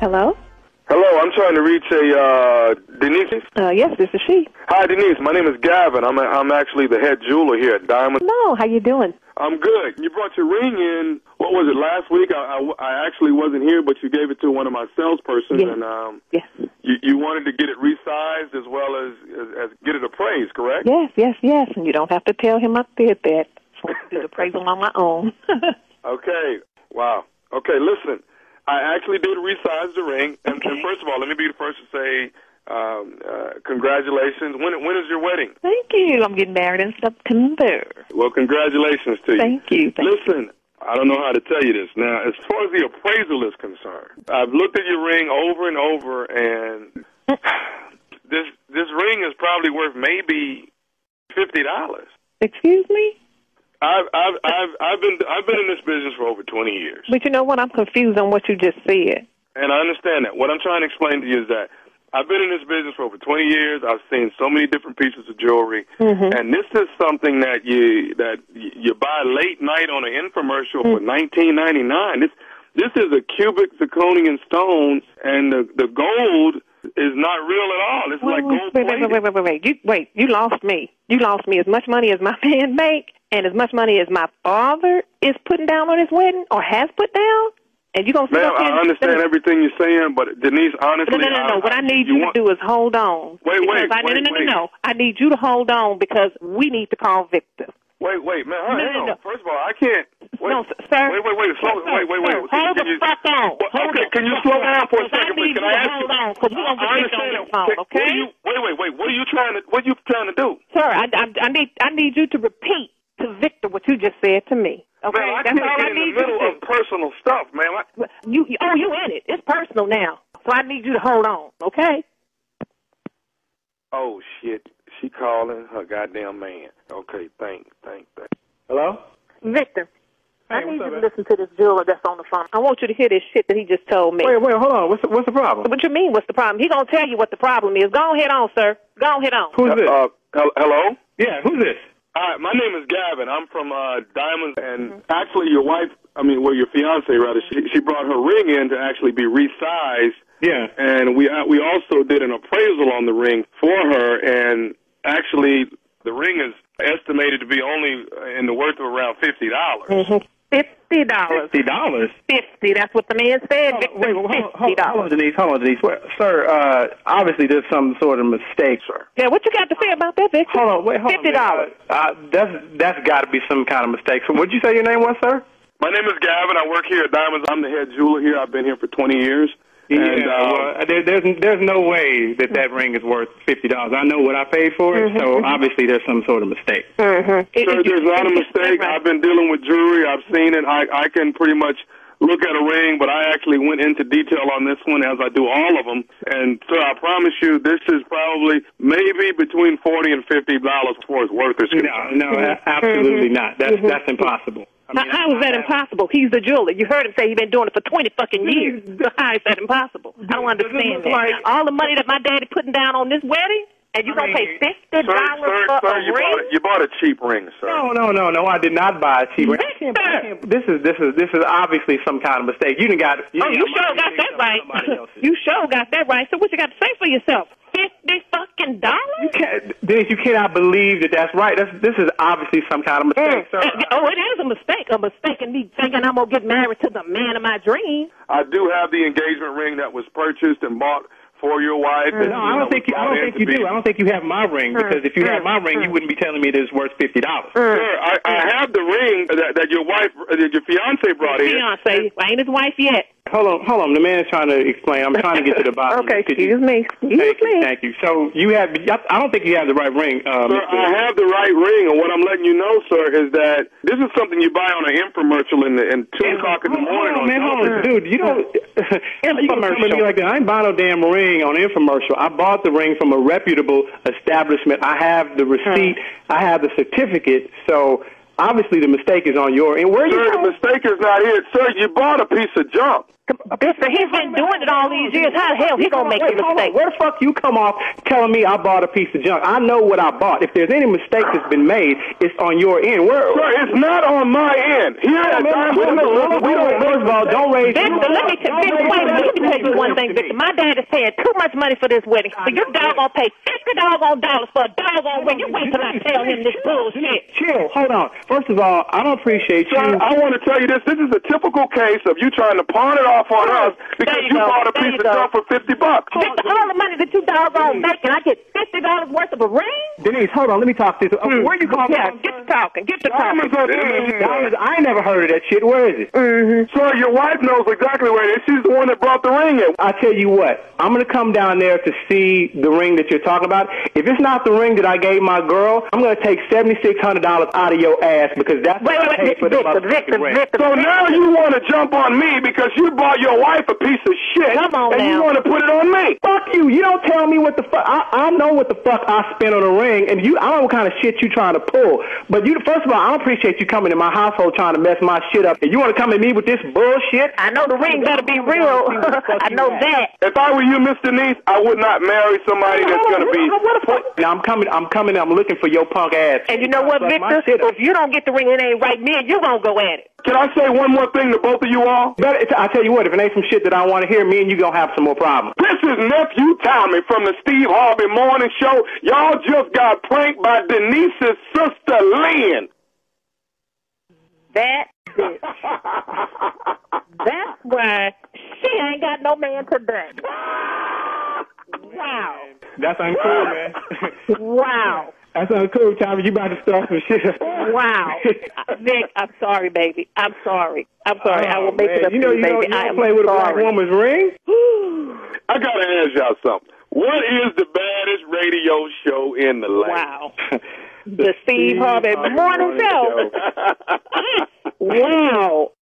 Hello? Hello, I'm trying to reach a uh, Denise. Uh, yes, this is she. Hi, Denise. My name is Gavin. I'm a, I'm actually the head jeweler here at Diamond. No, how you doing? I'm good. You brought your ring in. What was it last week? I, I, I actually wasn't here, but you gave it to one of my salespersons, Yes. and um, Yes. you, you wanted to get it resized as well as, as as get it appraised, correct? Yes, yes, yes. And you don't have to tell him I did that. I did the appraisal on my own. Okay. Wow. Okay. Listen, I actually did resize the ring, and, and Okay. first of all, let me be the first to say um, uh, congratulations. When when is your wedding? Thank you. I'm getting married in September. Well, congratulations to you. Thank you. Thank Listen, I don't know how to tell you this. Now, as far as the appraisal is concerned, I've looked at your ring over and over, and this this ring is probably worth maybe fifty dollars. Excuse me? I've I've I've I've been I've been in this business for over twenty years, But you know what? I'm confused on what you just said. and I understand that. What I'm trying to explain to you is that I've been in this business for over twenty years. I've seen so many different pieces of jewelry, mm-hmm. and this is something that you that you buy late night on an infomercial for mm-hmm. nineteen ninety nine. This this is a cubic zirconian stone, and the the gold is not real at all. It's like gold wait, wait, wait, wait, wait, wait, wait. You, wait, you lost me. You lost me as much money as my man make and as much money as my father is putting down on his wedding or has put down. And you gonna sit Ma'am, up here I and- understand everything you're saying, but Denise, honestly, No, no, no, no. What I need you, want, to do is hold on. Wait, wait, I, wait, no, no, no, wait. no, no. I need you to hold on because we need to call Victor. Wait, wait, man. No, hang no, on. no. First of all, I can't. Wait, No, sir. Wait, wait, wait. Slow. Sir, wait, wait, wait. sir, Can, hold can the you, fuck on. Well, Hold okay, the can you slow down for a Because I second, need please? Can you I ask hold you? on, 'cause we're gonna get this on the phone, What okay? are you, wait, wait, wait. What are you trying to? What are you trying to do? Sir, I, I, I need I need you to repeat to Victor what you just said to me. Okay, Man, I that's can't all I get in need the middle you of personal stuff, man. I. You, you, oh, you in it? It's personal now, so I need you to hold on. Okay? oh shit. She calling her goddamn man. Okay, thank, thank, thank. Hello? Victor, I need up, you to man? listen to this jeweler that's on the phone. I want you to hear this shit that he just told me. Wait, wait, hold on. What's the, what's the problem? What you mean? What's the problem? He gonna tell you what the problem is. Go ahead on, sir. Go ahead on. Who's this? Uh, hello. yeah, who's this? Hi, my name is Gavin. I'm from uh, Diamonds, and actually, your wife, I mean, well, your fiance rather, she, she brought her ring in to actually be resized, Yeah. and we uh, we also did an appraisal on the ring for her, and actually, the ring is estimated to be only in the worth of around fifty dollars. Mm-hmm. Fifty dollars. Fifty dollars. Fifty. That's what the man said. Victor. Wait, wait, hold, Fifty hold, hold on, dollars. Denise. Hold on, Denise. Wait, sir, uh, obviously there's some sort of mistake, sir. Yeah. What you got to say about that, Victor? Hold on, wait, hold Fifty dollars. Uh, uh, that's that's got to be some kind of mistake. So, what'd you say your name was, sir? My name is Gavin. I work here at Diamonds. I'm the head jeweler here. I've been here for twenty years. And, yeah, uh, well, there, there's there's no way that that ring is worth fifty dollars. I know what I paid for it, so obviously there's some sort of mistake. Mm-hmm. Sir, there's not a mistake. I've been dealing with jewelry. I've seen it. I, I can pretty much look at a ring, but I actually went into detail on this one as I do all of them. And sir, I promise you, this is probably maybe between forty and fifty dollars for its worth is No, concerned. no, a- absolutely not. That's that's impossible. I How, mean, how is that impossible? He's the jeweler. You heard him say he's been doing it for twenty fucking years. How is that impossible? I don't understand that. like- All the money that my daddy putting down on this wedding, and you I gonna pay fifty dollars for sir, a you ring? bought, a, you bought a cheap ring, sir. No, no, no, no. I did not buy a cheap ring. I can't- I can't- This is this is this is obviously some kind of mistake. You didn't got. You Oh, you got sure got that right. You sure got that right. So what you got to say for yourself? Fifty fucking dollars? You can't, Dennis, you cannot believe that that's right. That's, this is obviously some kind of mistake, sir. Uh, oh, it is a mistake. A mistake in me thinking I'm gonna get married to the man of my dreams. I do have the engagement ring that was purchased and bought for your wife. and, No, you I don't think you, I don't think you be- do. I don't think you have my ring because if you had my ring, you wouldn't be telling me that it's worth fifty dollars. Sir, I, I have the ring that, that your wife, that your fiance brought in. Fiance, I ain't his wife yet. Hold on, hold on. The man is trying to explain. I'm trying to get to the bottom. Okay, Could you- excuse me. Excuse Thank you, me. thank you. So you have, I don't think you have the right ring, uh, Sir, Mr. I have the right ring, and what I'm letting you know, sir, is that this is something you buy on an infomercial in the in two o'clock in the Hold morning on, on man, hold on, dude. You don't. infomercial. you come at me like that? I ain't buying no damn ring on infomercial. I bought the ring from a reputable establishment. I have the receipt. I have the certificate. So obviously the mistake is on your end. Where are you Sir, the mistake is not here, sir. You bought a piece of junk. Mister, he's been doing it all these years. How the hell he gonna make Wait, a mistake? Where the fuck you come off telling me I bought a piece of junk? I know what I bought. If there's any mistake that's been made, it's on your end. Where? Sir, it's not on my end. Here at Diamond we don't First of all, don't raise. Victor, let me tell Victor, wait a minute. Let me tell you one thing, Victor. My dad is paying too much money for this wedding, so your dog gonna pay fifty doggone dollars for a doggone ring. You wait till I tell him this bullshit. Chill. Hold on. First of all, I don't appreciate you. Sir, I want to tell you this. This is a typical case of you trying to pawn it off on us because you you bought a piece of junk for 50 bucks. Victor, all the money that you doggone making, I get fifty dollars worth of a ring. Denise, hold on. Let me talk to you. Uh, Where you calling Yeah, from? get to talking. Get to talking. Diamonds are Mm. Diamonds, I never heard of that shit. Where is it? Sir, your wife knows exactly where it is. She's the one that brought the ring in. I tell you what, I'm gonna come down there to see the ring that you're talking about. If it's not the ring that I gave my girl, I'm gonna take seventy six hundred dollars out of your ass because that's Wait, what I paid wait, for the Victor, motherfucking Victor, ring. Victor. So now you want to jump on me because you bought your wife a piece of shit. Come on and you want to put it on me. Fuck you! You don't tell me what the fuck. I, I know what the fuck I spent on a ring, and you. I don't know what kind of shit you trying to pull. But you, first of all, I don't appreciate you coming to my household trying to mess my shit up. And you want to come at me with this bullshit? I know the ring gotta be real. I know that. If I were you, Mr. Niece, I would not marry somebody that's going to be. What the fuck? Now I'm coming. I'm coming. I'm looking for your punk ass. And you know what, Victor? If you don't get the ring, it ain't right. Me and you gonna go at it. Can I say one more thing to both of you all? Better, I tell you what, if it ain't some shit that I want to hear, me and you gonna have some more problems. This is nephew Tommy from the Steve Harvey Morning Show. Y'all just got pranked by Denise's sister Lynn. That bitch. That's why she ain't got no man today. Wow. That's uncool, man. Wow. That's uncool, Tommy. You about to start some shit. Wow. Vic, I'm sorry, baby. I'm sorry. I'm sorry. I will oh, make Oh, man. it up you to you, you know, you I don't am play with a black woman's ring. I gotta ask y'all something. What is the baddest radio show in the land? Wow. The Steve Harvey Morning Show. Wow.